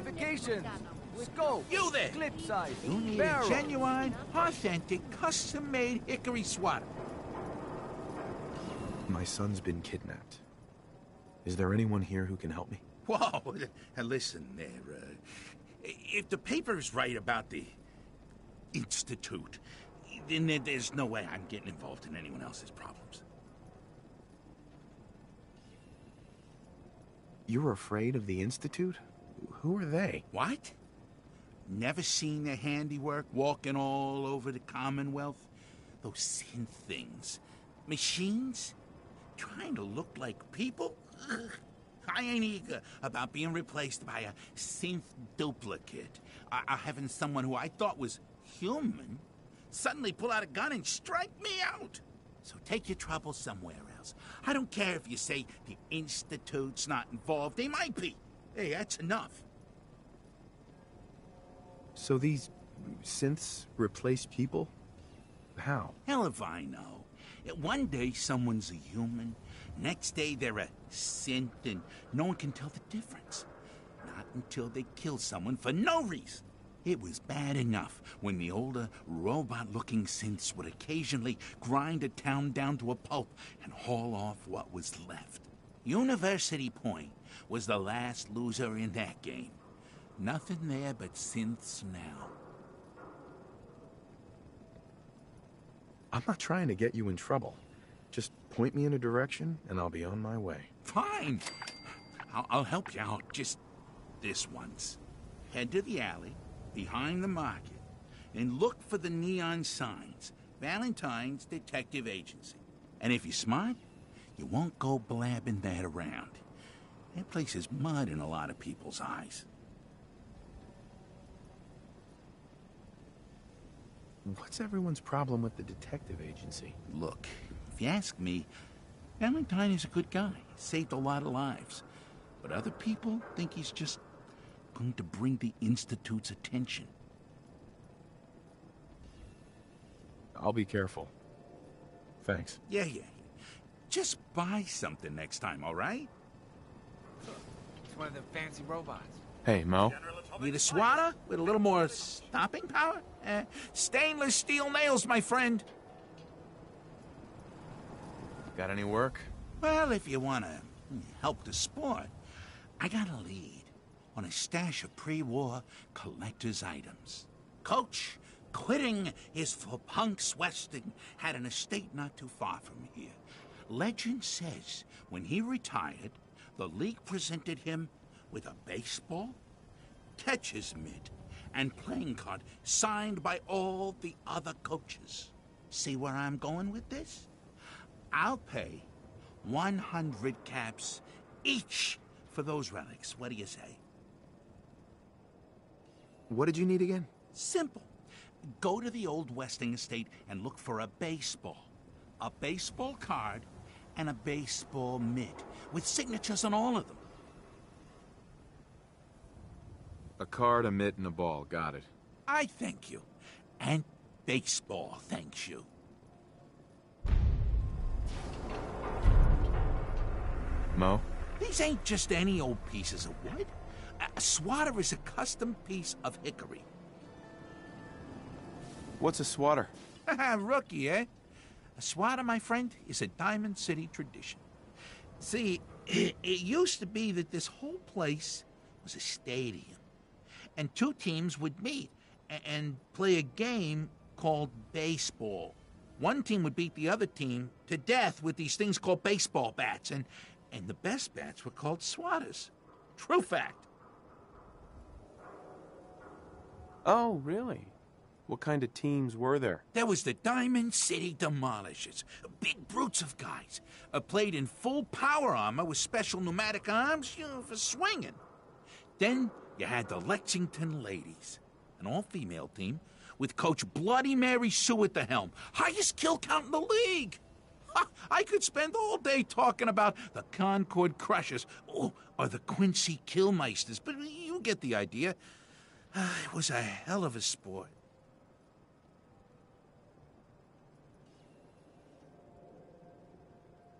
Modifications. Scope. You there! Clip size. You need barrel. a genuine, authentic, custom-made hickory swatter. My son's been kidnapped. Is there anyone here who can help me? Whoa, listen there. Uh, if the paper's right about the Institute, then there's no way I'm getting involved in anyone else's problems. You're afraid of the Institute? Who are they? What? Never seen their handiwork walking all over the Commonwealth? Those synth things. Machines? Trying to look like people? Ugh. I ain't eager about being replaced by a synth duplicate. I, I having someone who I thought was human suddenly pull out a gun and strike me out. So take your trouble somewhere else. I don't care if you say the Institute's not involved. They might be. Hey, that's enough. So these synths replace people? How? Hell if I know. One day someone's a human, next day they're a synth, and no one can tell the difference. Not until they kill someone for no reason. It was bad enough when the older, robot looking synths would occasionally grind a town down to a pulp and haul off what was left. University Point was the last loser in that game. Nothing there but synths now. I'm not trying to get you in trouble. Just point me in a direction and I'll be on my way. Fine. I'll, I'll help you out just this once. Head to the alley behind the market and look for the neon signs Valentine's Detective Agency. And if you're smart, you won't go blabbing that around. That place is mud in a lot of people's eyes. What's everyone's problem with the detective agency? Look, if you ask me, Valentine is a good guy. Saved a lot of lives. But other people think he's just going to bring the Institute's attention. I'll be careful. Thanks. Yeah, yeah. Just buy something next time, all right? It's one of them fancy robots. Hey, Moe. Need a swatter with a little more stopping power? Eh, stainless steel nails, my friend. Got any work? Well, if you want to help the sport, I got a lead on a stash of pre-war collector's items. Coach, quitting is for punks Westing had an estate not too far from here. Legend says when he retired, the league presented him with a baseball, catcher's mitt, and playing card signed by all the other coaches. See where I'm going with this? I'll pay 100 caps each for those relics. What do you say? What did you need again? Simple. Go to the old Westing estate and look for a baseball. A baseball card and a baseball mitt with signatures on all of them. A card, a mitt, and a ball. Got it. I thank you. And baseball thanks you. Moe? These ain't just any old pieces of wood. A swatter is a custom piece of hickory. What's a swatter? Rookie, eh? A swatter, my friend, is a Diamond City tradition. See, it, it used to be that this whole place was a stadium, and two teams would meet and play a game called baseball. One team would beat the other team to death with these things called baseball bats, and, and the best bats were called swatters. True fact. Oh, really? What kind of teams were there? There was the Diamond City Demolishers, big brutes of guys, uh, played in full power armor with special pneumatic arms, you know, for swinging. Then you had the Lexington Ladies, an all-female team with Coach Bloody Mary Sue at the helm, highest kill count in the league. Ha, I could spend all day talking about the Concord Crushers or, or the Quincy Killmeisters, but you get the idea. Ah, It was a hell of a sport.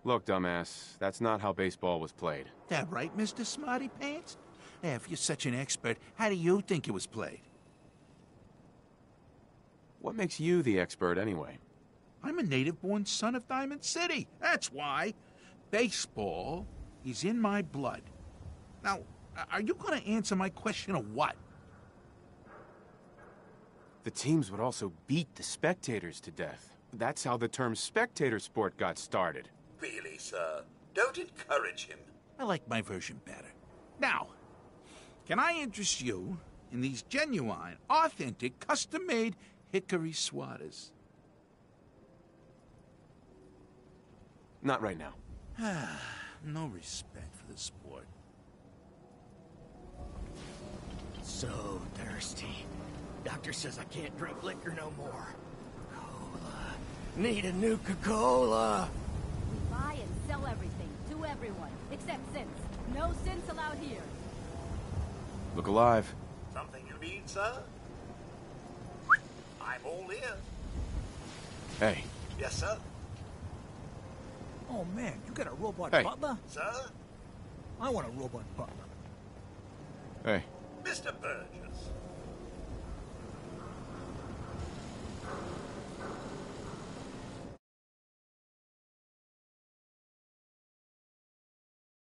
Look, dumbass, that's not how baseball was played. That right, Mr. Smarty Pants? Hey, if you're such an expert, how do you think it was played? What makes you the expert anyway? I'm a native-born son of Diamond City. That's why. Baseball is in my blood. Now, are you going to answer my question or what? The teams would also beat the spectators to death. That's how the term spectator sport got started. Really, sir? Don't encourage him. I like my version better. Now, can I interest you in these genuine, authentic, custom-made hickory swatters? Not right now. No respect for the sport. So thirsty. Doctor says I can't drink liquor no more. Cola. Need a Nuka-Cola. We buy and sell everything to everyone, except sense. No sense allowed here. Look alive. Something you need, sir? I'm all ears. Hey, Yes, sir. Oh man, you got a robot Hey. butler? Sir? I want a robot butler. hey. Mr. Burgess,